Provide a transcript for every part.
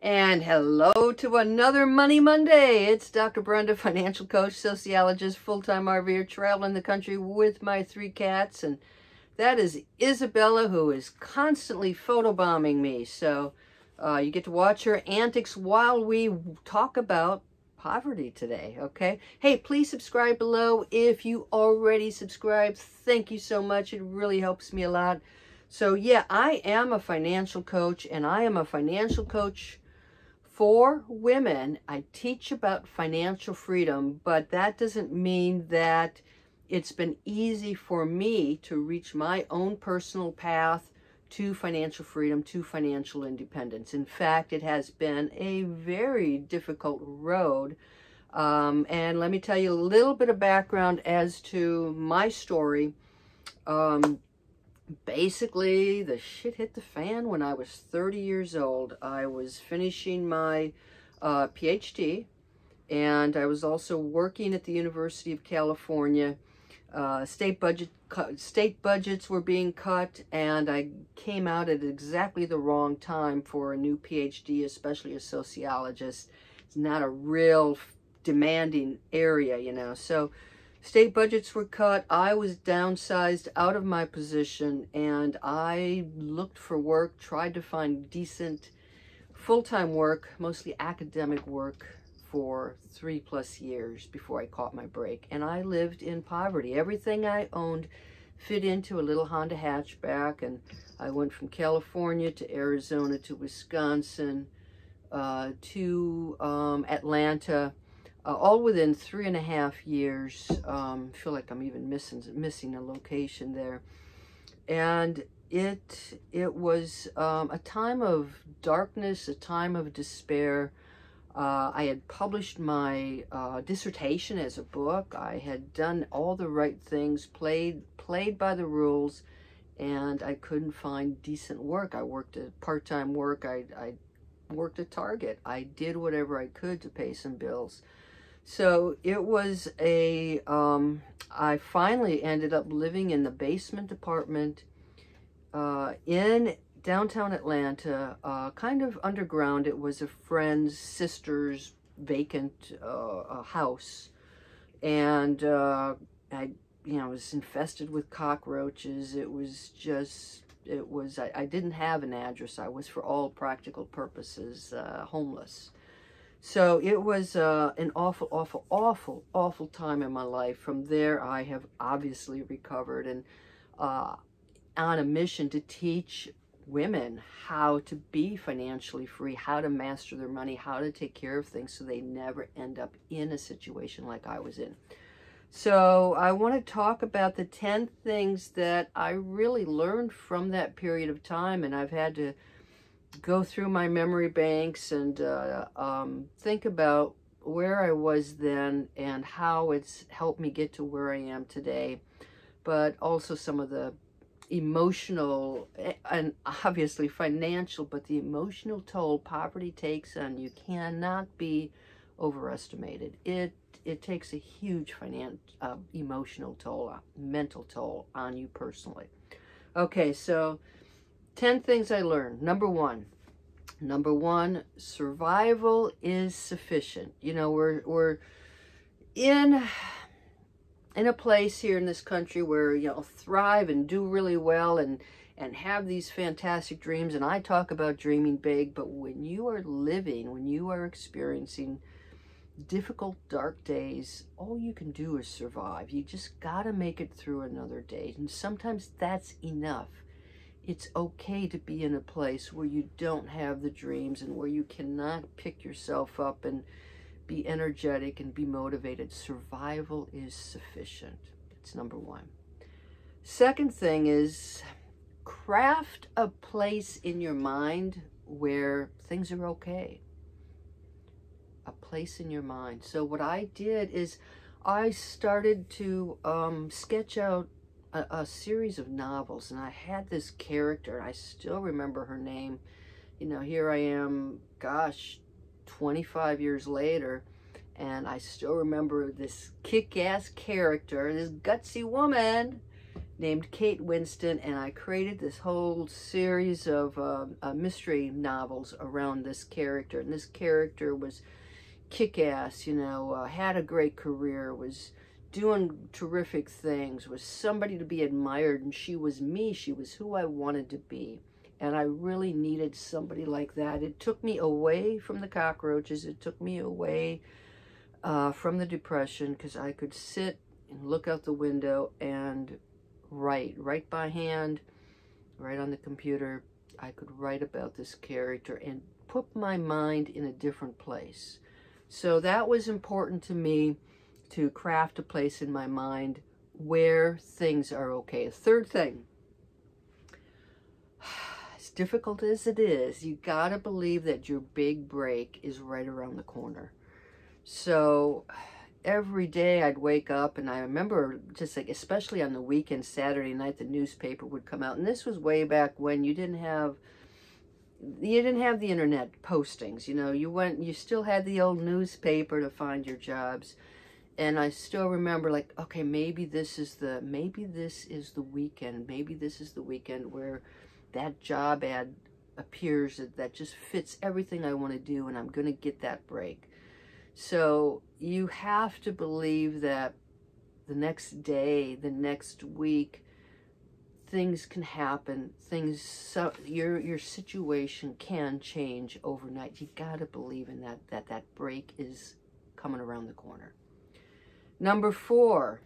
And hello to another Money Monday. It's Dr. Brenda, financial coach, sociologist, full-time RVer, traveling the country with my three cats. And that is Isabella, who is constantly photobombing me. So uh, you get to watch her antics while we talk about poverty today, okay? Hey, please subscribe below if you already subscribed. Thank you so much. It really helps me a lot. So yeah, I am a financial coach and I am a financial coach for women. I teach about financial freedom, but that doesn't mean that it's been easy for me to reach my own personal path to financial freedom, to financial independence. In fact, it has been a very difficult road. Um, and let me tell you a little bit of background as to my story. Um, basically, the shit hit the fan when I was 30 years old. I was finishing my uh, PhD, and I was also working at the University of California. Uh, state budget state budgets were being cut, and I came out at exactly the wrong time for a new PhD, especially a sociologist. It's not a real demanding area, you know. So State budgets were cut. I was downsized out of my position and I looked for work, tried to find decent full-time work, mostly academic work for three plus years before I caught my break. And I lived in poverty. Everything I owned fit into a little Honda hatchback and I went from California to Arizona to Wisconsin uh, to um, Atlanta uh, all within three and a half years. Um, feel like I'm even missing missing a location there, and it it was um, a time of darkness, a time of despair. Uh, I had published my uh, dissertation as a book. I had done all the right things, played played by the rules, and I couldn't find decent work. I worked at part-time work. I, I worked at Target. I did whatever I could to pay some bills. So it was a. Um, I finally ended up living in the basement apartment uh, in downtown Atlanta, uh, kind of underground. It was a friend's sister's vacant uh, house. And uh, I, you know, was infested with cockroaches. It was just, it was, I, I didn't have an address. I was, for all practical purposes, uh, homeless. So it was uh, an awful, awful, awful, awful time in my life. From there, I have obviously recovered and uh, on a mission to teach women how to be financially free, how to master their money, how to take care of things so they never end up in a situation like I was in. So I want to talk about the 10 things that I really learned from that period of time and I've had to go through my memory banks and uh, um, think about where I was then and how it's helped me get to where I am today, but also some of the emotional eh, and obviously financial, but the emotional toll poverty takes on you cannot be overestimated. It it takes a huge financial, uh, emotional toll, uh, mental toll on you personally. Okay, so 10 things I learned. Number one, number one, survival is sufficient. You know, we're, we're in, in a place here in this country where, you know, thrive and do really well and, and have these fantastic dreams. And I talk about dreaming big, but when you are living, when you are experiencing difficult, dark days, all you can do is survive. You just got to make it through another day. And sometimes that's enough it's okay to be in a place where you don't have the dreams and where you cannot pick yourself up and be energetic and be motivated. Survival is sufficient. It's number one. Second thing is craft a place in your mind where things are okay. A place in your mind. So what I did is I started to um, sketch out a, a series of novels, and I had this character. I still remember her name. You know, here I am, gosh, 25 years later, and I still remember this kick-ass character, this gutsy woman named Kate Winston, and I created this whole series of uh, uh, mystery novels around this character. And this character was kick-ass, you know, uh, had a great career, was doing terrific things, was somebody to be admired, and she was me. She was who I wanted to be. And I really needed somebody like that. It took me away from the cockroaches. It took me away uh, from the depression because I could sit and look out the window and write, write by hand, write on the computer. I could write about this character and put my mind in a different place. So that was important to me to craft a place in my mind where things are okay. Third thing, as difficult as it is, you got to believe that your big break is right around the corner. So every day I'd wake up and I remember just like, especially on the weekend, Saturday night, the newspaper would come out. And this was way back when you didn't have you didn't have the internet postings you know you went you still had the old newspaper to find your jobs and i still remember like okay maybe this is the maybe this is the weekend maybe this is the weekend where that job ad appears that, that just fits everything i want to do and i'm going to get that break. So you have to believe that the next day the next week things can happen things so your your situation can change overnight. You got to believe in that that that break is coming around the corner number 4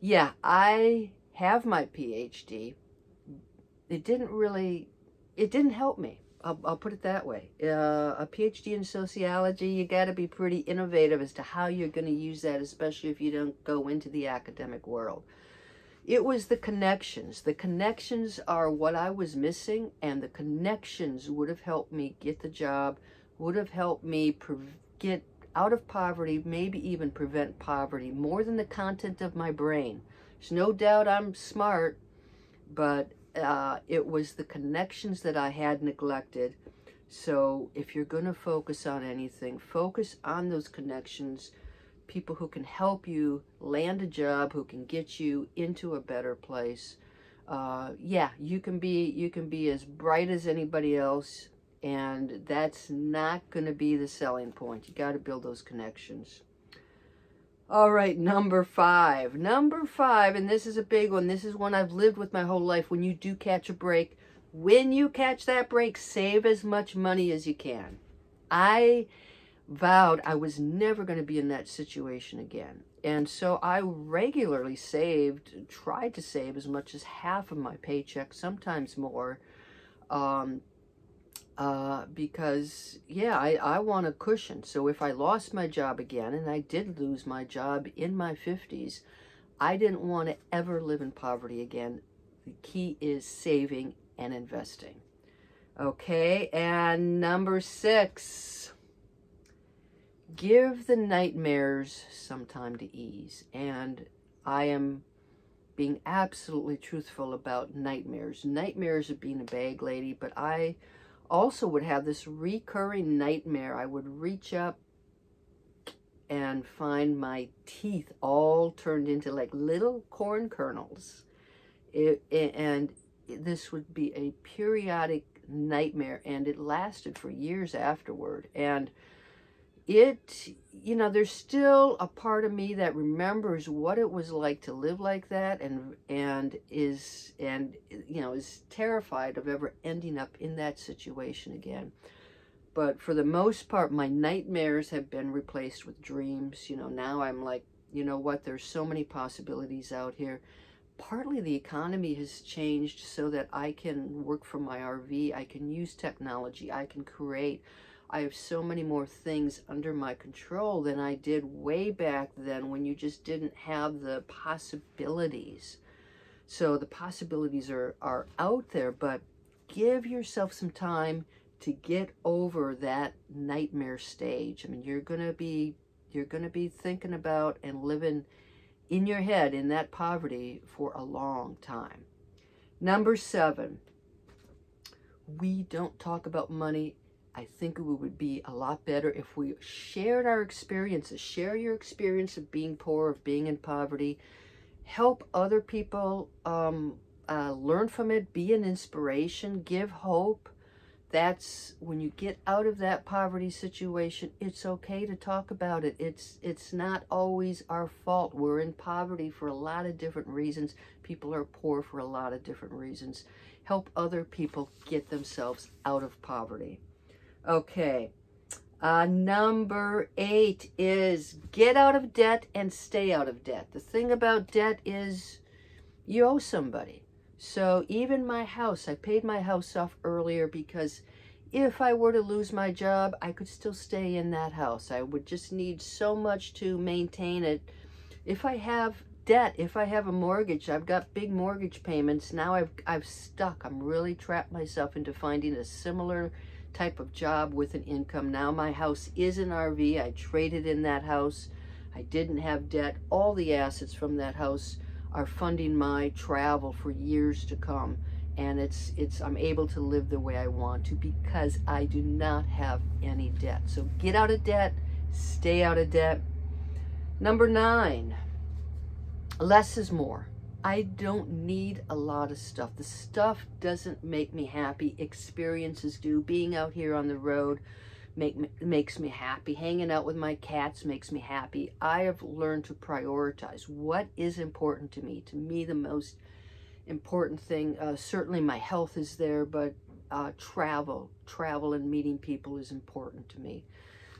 yeah i have my phd it didn't really it didn't help me I'll, I'll put it that way. Uh, a PhD in sociology, you got to be pretty innovative as to how you're going to use that, especially if you don't go into the academic world. It was the connections. The connections are what I was missing, and the connections would have helped me get the job, would have helped me get out of poverty, maybe even prevent poverty, more than the content of my brain. There's no doubt I'm smart, but uh, it was the connections that I had neglected. So if you're going to focus on anything, focus on those connections people who can help you land a job, who can get you into a better place. Uh, yeah, you can be you can be as bright as anybody else, and that's not going to be the selling point. You got to build those connections. All right, number five. Number five, and this is a big one. This is one I've lived with my whole life. When you do catch a break, when you catch that break, save as much money as you can. I vowed I was never going to be in that situation again. And so I regularly saved, tried to save as much as half of my paycheck, sometimes more, um, uh, because, yeah, I, I want a cushion. So if I lost my job again, and I did lose my job in my 50s, I didn't want to ever live in poverty again. The key is saving and investing. Okay, and number six give the nightmares some time to ease. And I am being absolutely truthful about nightmares. Nightmares of being a bag lady, but I also would have this recurring nightmare. I would reach up and find my teeth all turned into like little corn kernels. It, it, and this would be a periodic nightmare, and it lasted for years afterward. And it, you know, there's still a part of me that remembers what it was like to live like that and, and is, and, you know, is terrified of ever ending up in that situation again. But for the most part, my nightmares have been replaced with dreams. You know, now I'm like, you know what, there's so many possibilities out here. Partly the economy has changed so that I can work from my RV, I can use technology, I can create I have so many more things under my control than I did way back then when you just didn't have the possibilities. So the possibilities are, are out there, but give yourself some time to get over that nightmare stage. I mean, you're going to be you're going to be thinking about and living in your head in that poverty for a long time. Number 7. We don't talk about money I think it would be a lot better if we shared our experiences. Share your experience of being poor, of being in poverty. help other people um, uh, learn from it, be an inspiration, give hope. That's when you get out of that poverty situation, it's okay to talk about it. It's it's not always our fault. We're in poverty for a lot of different reasons. People are poor for a lot of different reasons. Help other people get themselves out of poverty. Okay. Uh, number eight is get out of debt and stay out of debt. The thing about debt is you owe somebody. So even my house, I paid my house off earlier because if I were to lose my job, I could still stay in that house. I would just need so much to maintain it. If I have debt, if I have a mortgage, I've got big mortgage payments. Now I've, I've stuck. I'm really trapped myself into finding a similar type of job with an income. Now my house is an RV. I traded in that house. I didn't have debt. All the assets from that house are funding my travel for years to come and it's it's I'm able to live the way I want to because I do not have any debt. So get out of debt, stay out of debt. Number 9. Less is more. I don't need a lot of stuff. The stuff doesn't make me happy. Experiences do. Being out here on the road, make me, makes me happy. Hanging out with my cats makes me happy. I have learned to prioritize what is important to me. To me, the most important thing, uh, certainly my health is there, but uh, travel, travel and meeting people is important to me.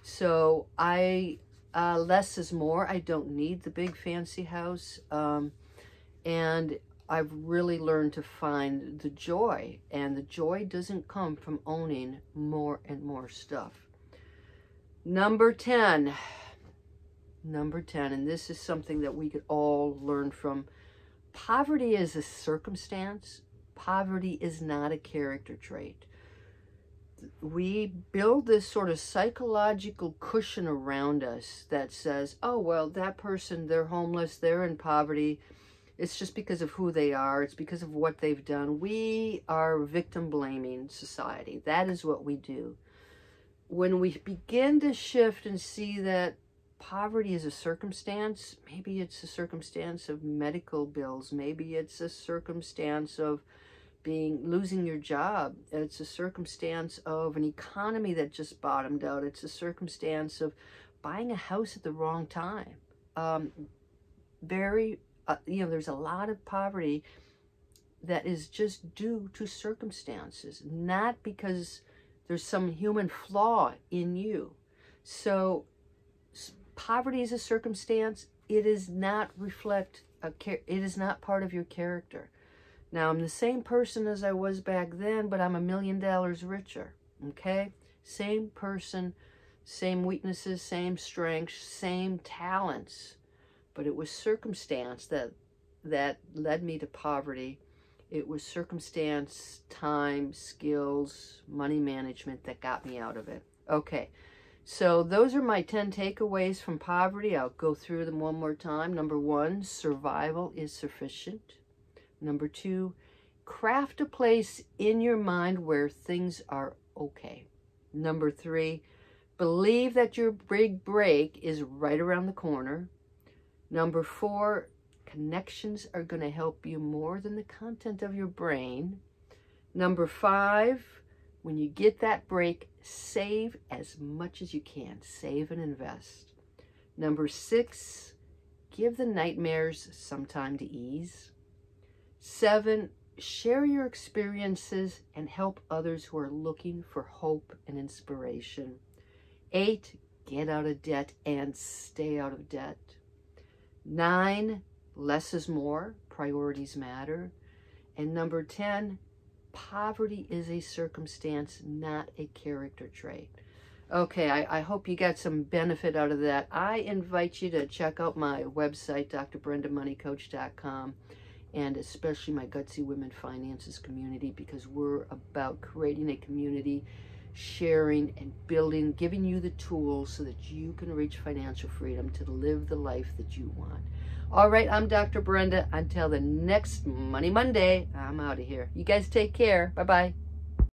So I, uh, less is more. I don't need the big fancy house. Um, and I've really learned to find the joy, and the joy doesn't come from owning more and more stuff. Number 10. Number 10, and this is something that we could all learn from. Poverty is a circumstance. Poverty is not a character trait. We build this sort of psychological cushion around us that says, oh, well, that person, they're homeless, they're in poverty. It's just because of who they are. It's because of what they've done. We are victim blaming society. That is what we do when we begin to shift and see that poverty is a circumstance, maybe it's a circumstance of medical bills, maybe it's a circumstance of being losing your job, it's a circumstance of an economy that just bottomed out, it's a circumstance of buying a house at the wrong time. Um, very, uh, you know, there's a lot of poverty that is just due to circumstances, not because there's some human flaw in you. So poverty is a circumstance. It is not reflect, a care. it is not part of your character. Now, I'm the same person as I was back then, but I'm a million dollars richer, okay? Same person, same weaknesses, same strengths, same talents. But it was circumstance that, that led me to poverty it was circumstance, time, skills, money management that got me out of it. Okay, so those are my 10 takeaways from poverty. I'll go through them one more time. Number one, survival is sufficient. Number two, craft a place in your mind where things are okay. Number three, believe that your big break is right around the corner. Number four, Connections are going to help you more than the content of your brain. Number five, when you get that break, save as much as you can. Save and invest. Number six, give the nightmares some time to ease. Seven, share your experiences and help others who are looking for hope and inspiration. Eight, get out of debt and stay out of debt. Nine, Less is more, priorities matter. And number 10, poverty is a circumstance, not a character trait. Okay, I, I, hope you got some benefit out of that. I invite you to check out my website, drbrendamoneycoach.com, and especially my Gutsy Women Finances community because we're about creating a community, sharing and building, giving you the tools so that you can reach financial freedom to live the life that you want. All right, I'm Dr. Brenda. Until the next Money Monday, I'm out of here. You guys take care. Bye-bye.